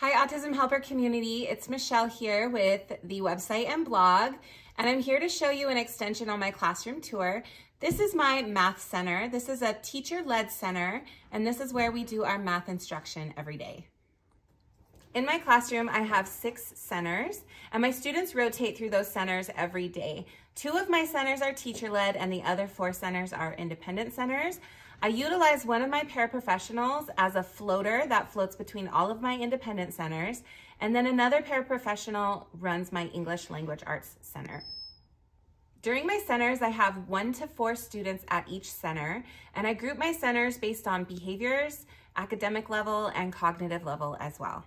Hi, Autism Helper community. It's Michelle here with the website and blog, and I'm here to show you an extension on my classroom tour. This is my math center. This is a teacher-led center, and this is where we do our math instruction every day. In my classroom, I have six centers, and my students rotate through those centers every day. Two of my centers are teacher-led, and the other four centers are independent centers. I utilize one of my paraprofessionals as a floater that floats between all of my independent centers, and then another paraprofessional runs my English Language Arts Center. During my centers, I have one to four students at each center, and I group my centers based on behaviors, academic level, and cognitive level as well.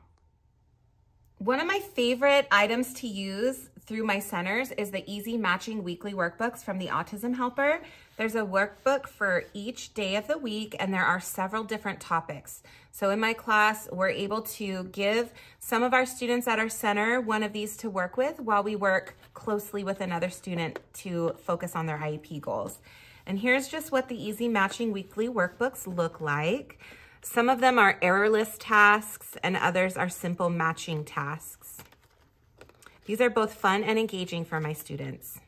One of my favorite items to use through my centers is the Easy Matching Weekly Workbooks from the Autism Helper. There's a workbook for each day of the week and there are several different topics. So in my class, we're able to give some of our students at our center one of these to work with while we work closely with another student to focus on their IEP goals. And here's just what the Easy Matching Weekly Workbooks look like. Some of them are errorless tasks and others are simple matching tasks. These are both fun and engaging for my students.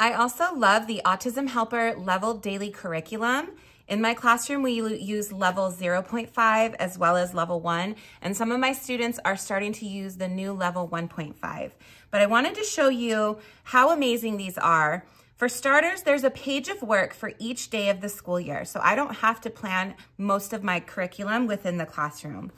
I also love the Autism Helper Level Daily Curriculum. In my classroom, we use level 0.5 as well as level 1, and some of my students are starting to use the new level 1.5. But I wanted to show you how amazing these are for starters, there's a page of work for each day of the school year, so I don't have to plan most of my curriculum within the classroom.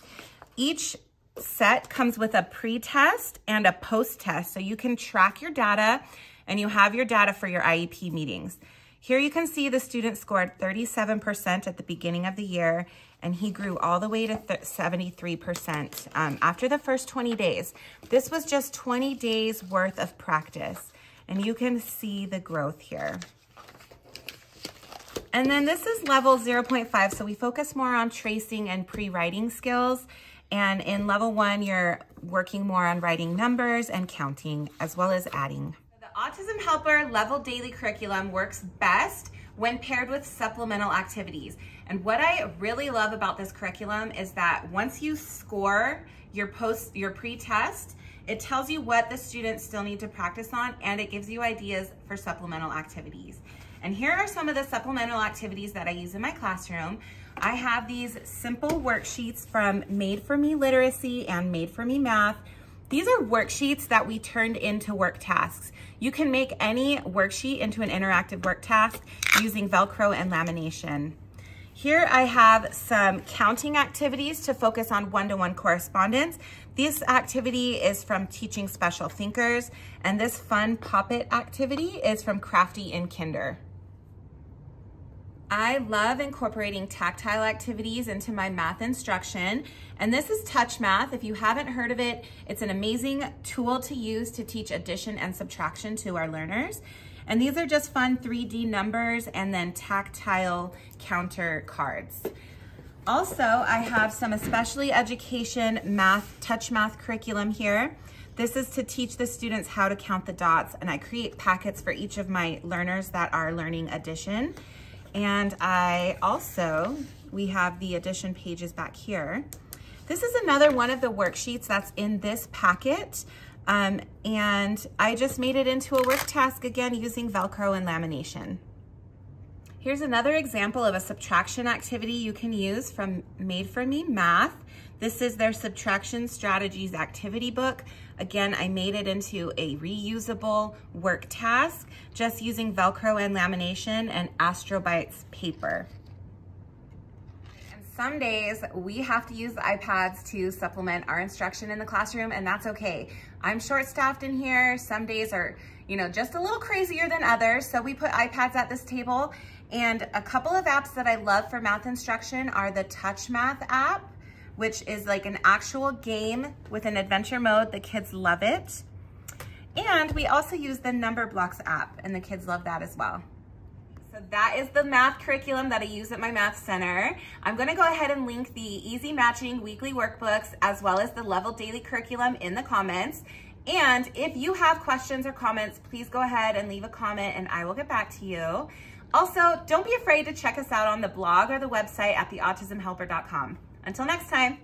Each set comes with a pre-test and a post-test, so you can track your data and you have your data for your IEP meetings. Here you can see the student scored 37% at the beginning of the year, and he grew all the way to 73% um, after the first 20 days. This was just 20 days worth of practice and you can see the growth here. And then this is level 0.5, so we focus more on tracing and pre-writing skills. And in level one, you're working more on writing numbers and counting, as well as adding. The Autism Helper Level Daily Curriculum works best when paired with supplemental activities. And what I really love about this curriculum is that once you score your post, your pre-test, it tells you what the students still need to practice on and it gives you ideas for supplemental activities. And here are some of the supplemental activities that I use in my classroom. I have these simple worksheets from Made For Me Literacy and Made For Me Math. These are worksheets that we turned into work tasks. You can make any worksheet into an interactive work task using Velcro and lamination. Here I have some counting activities to focus on one-to-one -one correspondence. This activity is from Teaching Special Thinkers, and this fun puppet activity is from Crafty in Kinder. I love incorporating tactile activities into my math instruction, and this is Touch Math. If you haven't heard of it, it's an amazing tool to use to teach addition and subtraction to our learners. And these are just fun 3D numbers and then tactile counter cards. Also, I have some especially education math, touch math curriculum here. This is to teach the students how to count the dots and I create packets for each of my learners that are learning addition. And I also, we have the addition pages back here. This is another one of the worksheets that's in this packet. Um, and I just made it into a work task again using Velcro and lamination. Here's another example of a subtraction activity you can use from Made For Me Math. This is their subtraction strategies activity book. Again, I made it into a reusable work task just using Velcro and lamination and Astrobrights paper. And some days we have to use the iPads to supplement our instruction in the classroom and that's okay. I'm short staffed in here. Some days are, you know, just a little crazier than others. So we put iPads at this table and a couple of apps that I love for math instruction are the Touch Math app, which is like an actual game with an adventure mode. The kids love it. And we also use the Number Blocks app and the kids love that as well. So that is the math curriculum that I use at my math center. I'm gonna go ahead and link the easy matching weekly workbooks as well as the level daily curriculum in the comments. And if you have questions or comments, please go ahead and leave a comment and I will get back to you. Also, don't be afraid to check us out on the blog or the website at theautismhelper.com. Until next time.